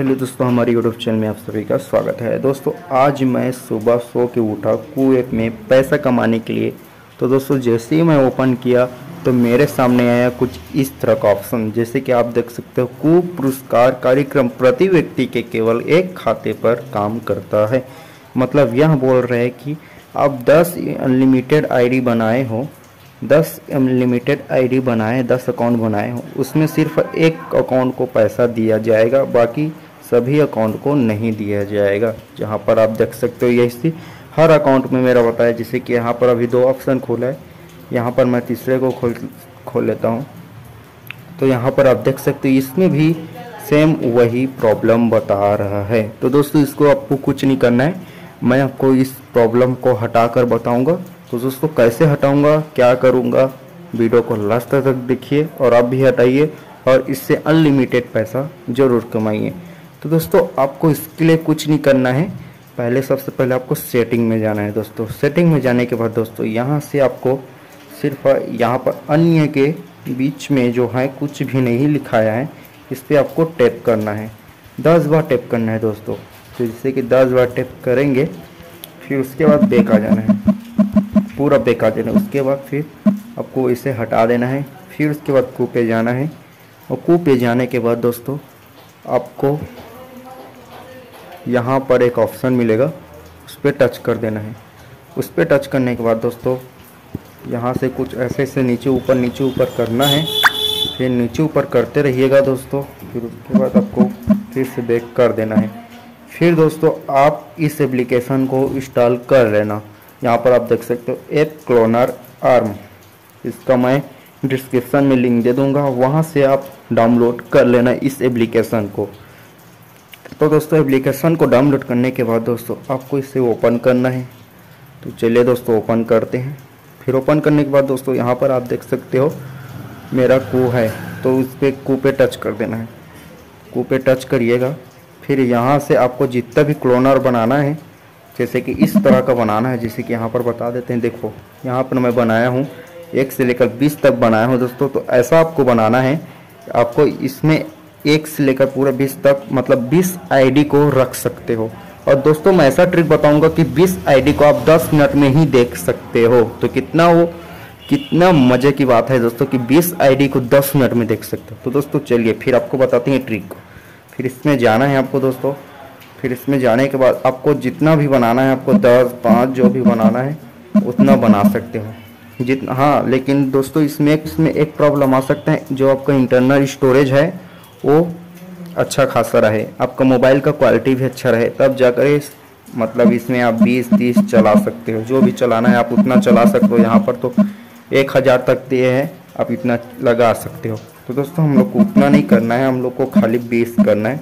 Hello दोस्तों, हमारी YouTube channel में आप सभी का स्वागत है। दोस्तों, आज मैं सुबह सो के उठा, कुएँ में पैसा कमाने के लिए। तो दोस्तों, जैसे ही मैं ओपन किया तो मेरे सामने आया कुछ इस तरह का ऑप्शन, जैसे कि आप देख सकते हो कु पुरस्कार कार्यक्रम प्रति व्यक्ति के केवल एक खाते पर काम करता है। मतलब यह बोल रहे हैं कि आप 10 अनलिमिटेड आईडी बनाए हो 10 अनलिमिटेड आईडी बनाए 10 अकाउंट बनाए हो, उसमें सिर्फ़ एक अकाउंट को पैसा दिया जाएगा, बाकी सभी अकाउंट को नहीं दिया जाएगा। जहाँ पर आप देख सकते हो यही हर अकाउंट में मेरा बताया जैसे कि यहाँ पर अभी दो ऑप्शन खोला है। यहाँ पर मैं तीसरे को खोल खोल लेता हूँ। तो यहाँ पर आप देख सकते हो इसमें भी सेम वही प्रॉब्लम बता रहा है। तो दोस्तों, इसको आपको कुछ नहीं करना है। मैं आपको इस प्रॉब्लम को हटा कर बताऊँगा। तो दोस्तों, कैसे हटाऊँगा, क्या करूँगा, वीडियो को लास्ट तक देखिए और आप भी हटाइए और इससे अनलिमिटेड पैसा ज़रूर कमाइए। तो दोस्तों, आपको इसके लिए कुछ नहीं करना है। पहले सबसे पहले आपको सेटिंग में जाना है दोस्तों। सेटिंग में जाने के बाद दोस्तों, यहाँ से आपको सिर्फ़ यहाँ पर अन्य के बीच में जो है, कुछ भी नहीं लिखाया है। इस पर आपको टैप करना है। दस बार टैप करना है दोस्तों। तो जिससे कि दस बार टैप करेंगे, फिर उसके बाद बेक आ जाना है। पूरा बेक आ जाना है। उसके बाद फिर आपको इसे हटा देना है। फिर उसके बाद कू पे जाना है। और कू पे जाने के बाद दोस्तों, आपको यहाँ पर एक ऑप्शन मिलेगा, उस पर टच कर देना है। उस पर टच करने के बाद दोस्तों, यहाँ से कुछ ऐसे से नीचे ऊपर नीचे ऊपर करना है। फिर नीचे ऊपर करते रहिएगा दोस्तों, फिर उसके बाद आपको फिर से बैक कर देना है। फिर दोस्तों, आप इस एप्लीकेशन को इंस्टॉल कर लेना। यहाँ पर आप देख सकते हो एप क्लोनर आर्म इसका मैं डिस्क्रिप्शन में लिंक दे दूँगा। वहाँ से आप डाउनलोड कर लेना इस एप्लीकेशन को। तो दोस्तों एप्लीकेशन को डाउनलोड करने के बाद दोस्तों, आपको इसे ओपन करना है। तो चलिए दोस्तों ओपन करते हैं। फिर ओपन करने के बाद दोस्तों, यहाँ पर आप देख सकते हो, मेरा कू है। तो उस पर कू पे टच कर देना है। कू पे टच करिएगा। फिर यहाँ से आपको जितना भी क्लोनर बनाना है, जैसे कि इस तरह का बनाना है, जैसे कि यहाँ पर बता देते हैं, देखो, यहाँ पर मैं बनाया हूँ, एक से लेकर बीस तक बनाया हूँ दोस्तों। तो ऐसा आपको बनाना है। आपको इसमें एक से लेकर पूरा बीस तक मतलब बीस आईडी को रख सकते हो। और दोस्तों, मैं ऐसा ट्रिक बताऊँगा कि 20 आईडी को आप 10 मिनट में ही देख सकते हो। तो कितना वो, कितना मज़े की बात है दोस्तों कि 20 आईडी को 10 मिनट में देख सकते हो। तो दोस्तों, चलिए, फिर आपको बताते हैं ट्रिक को। फिर इसमें जाना है आपको दोस्तों। फिर इसमें जाने के बाद आपको जितना भी बनाना है, आपको दस, पाँच जो भी बनाना है, उतना बना सकते हो। जितना हाँ लेकिन दोस्तों, इसमें इसमें एक प्रॉब्लम आ सकता है, जो आपका इंटरनल स्टोरेज है वो अच्छा खासा रहे। आपका मोबाइल का क्वालिटी भी अच्छा रहे, तब जाकर इस मतलब इसमें आप 20 30 चला सकते हो। जो भी चलाना है, आप उतना चला सकते हो। यहाँ पर तो एक हज़ार तक दिए है, आप इतना लगा सकते हो। तो दोस्तों, हम लोग को उतना नहीं करना है, हम लोग को खाली बीस करना है।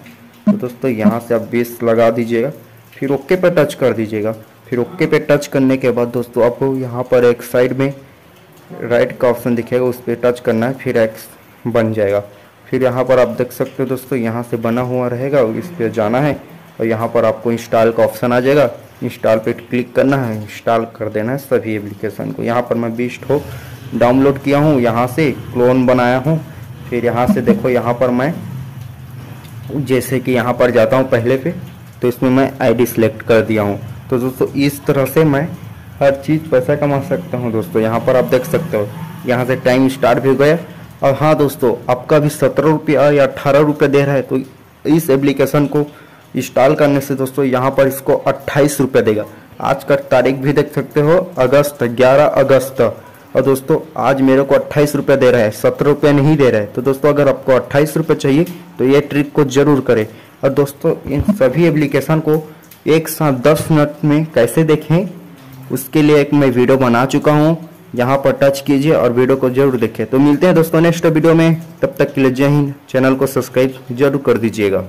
तो दोस्तों, यहाँ से आप बेस लगा दीजिएगा, फिर ओके पे टच कर दीजिएगा। फिर ओके पे टच करने के बाद दोस्तों आपको यहाँ पर एक साइड में राइट का ऑप्शन दिखेगा, उस पर टच करना है, फिर एक्स बन जाएगा। फिर यहाँ पर आप देख सकते हो दोस्तों, यहाँ से बना हुआ रहेगा और इस पर जाना है और यहाँ पर आपको इंस्टॉल का ऑप्शन आ जाएगा। इंस्टॉल पे क्लिक करना है इंस्टॉल कर देना है सभी एप्लीकेशन को। यहाँ पर मैं बीस्ट हो डाउनलोड किया हूँ, यहाँ से क्लोन बनाया हूँ। फिर यहाँ से देखो, यहाँ पर मैं जैसे कि यहाँ पर जाता हूँ पहले पे तो इसमें मैं आईडी सेलेक्ट कर दिया हूँ। तो दोस्तों, इस तरह से मैं हर चीज़ पैसा कमा सकता हूँ दोस्तों। यहाँ पर आप देख सकते हो, यहाँ से टाइम स्टार्ट भी हो गया। और हाँ दोस्तों, आपका भी सत्रह रुपया या अट्ठारह रुपये दे रहा है तो इस एप्लीकेशन को इंस्टॉल करने से दोस्तों, यहाँ पर इसको अट्ठाईस रुपये देगा। आज का तारीख भी देख सकते हो, अगस्त, ग्यारह अगस्त। और दोस्तों, आज मेरे को अट्ठाईस रुपये दे रहा है, सत्रह रुपये नहीं दे रहा है। तो दोस्तों, अगर आपको अट्ठाईस रुपये चाहिए तो ये ट्रिक को ज़रूर करें। और दोस्तों, इन सभी एप्लीकेशन को एक साथ दस मिनट में कैसे देखें, उसके लिए एक मैं वीडियो बना चुका हूँ। यहाँ पर टच कीजिए और वीडियो को ज़रूर देखें। तो मिलते हैं दोस्तों नेक्स्ट वीडियो में। तब तक के लिए जय हिंद। चैनल को सब्सक्राइब ज़रूर कर दीजिएगा।